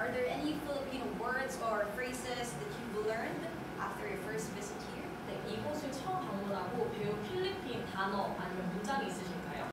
are there any Filipino words or phrases that you've learned after your first visit here?